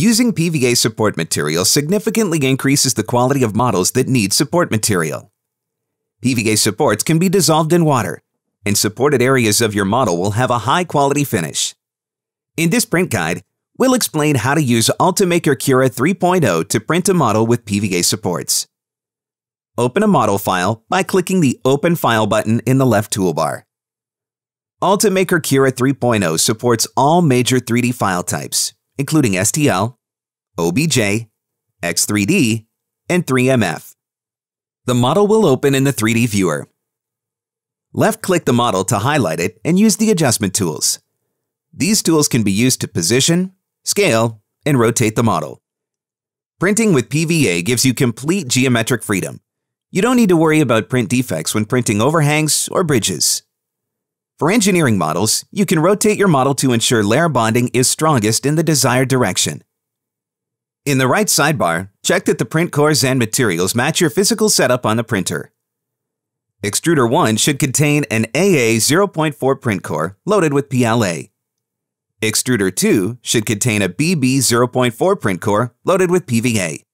Using PVA support material significantly increases the quality of models that need support material. PVA supports can be dissolved in water, and supported areas of your model will have a high quality finish. In this print guide, we'll explain how to use Ultimaker Cura 3.0 to print a model with PVA supports. Open a model file by clicking the Open File button in the left toolbar. Ultimaker Cura 3.0 supports all major 3D file types, including STL, OBJ, X3D, and 3MF. The model will open in the 3D viewer. Left-click the model to highlight it and use the adjustment tools. These tools can be used to position, scale, and rotate the model. Printing with PVA gives you complete geometric freedom. You don't need to worry about print defects when printing overhangs or bridges. For engineering models, you can rotate your model to ensure layer bonding is strongest in the desired direction. In the right sidebar, check that the print cores and materials match your physical setup on the printer. Extruder 1 should contain an AA 0.4 print core loaded with PLA. Extruder 2 should contain a BB 0.4 print core loaded with PVA.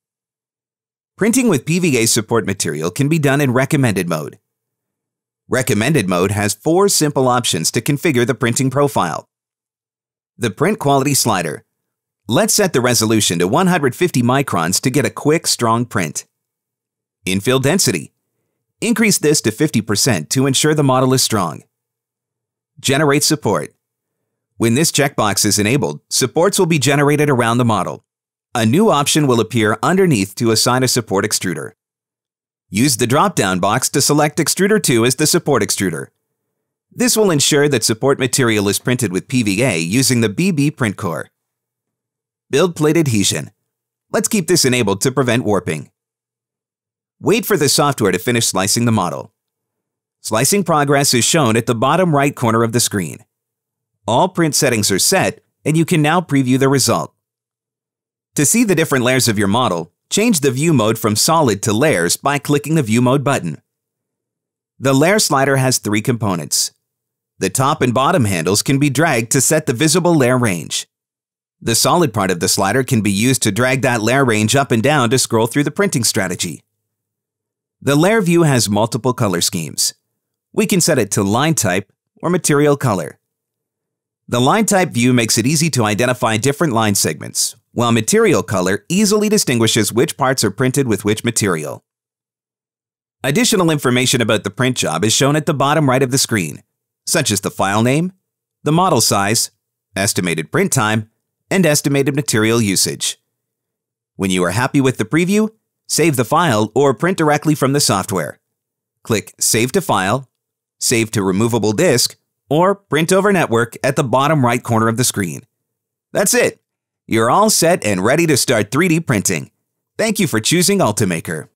Printing with PVA support material can be done in recommended mode. Recommended mode has four simple options to configure the printing profile. The print quality slider. Let's set the resolution to 150 microns to get a quick, strong print. Infill density. Increase this to 50% to ensure the model is strong. Generate support. When this checkbox is enabled, supports will be generated around the model. A new option will appear underneath to assign a support extruder. Use the drop-down box to select Extruder 2 as the support extruder. This will ensure that support material is printed with PVA using the BB print core. Build plate adhesion. Let's keep this enabled to prevent warping. Wait for the software to finish slicing the model. Slicing progress is shown at the bottom right corner of the screen. All print settings are set, and you can now preview the result. To see the different layers of your model, Change the view mode from solid to layers by clicking the view mode button. The layer slider has three components. The top and bottom handles can be dragged to set the visible layer range. The solid part of the slider can be used to drag that layer range up and down to scroll through the printing strategy. The layer view has multiple color schemes. We can set it to line type or material color. The line type view makes it easy to identify different line segments, while material color easily distinguishes which parts are printed with which material. Additional information about the print job is shown at the bottom right of the screen, such as the file name, the model size, estimated print time, and estimated material usage. When you are happy with the preview, save the file or print directly from the software. Click Save to File, Save to Removable Disk, or Print over Network at the bottom right corner of the screen. That's it. You're all set and ready to start 3D printing. Thank you for choosing Ultimaker.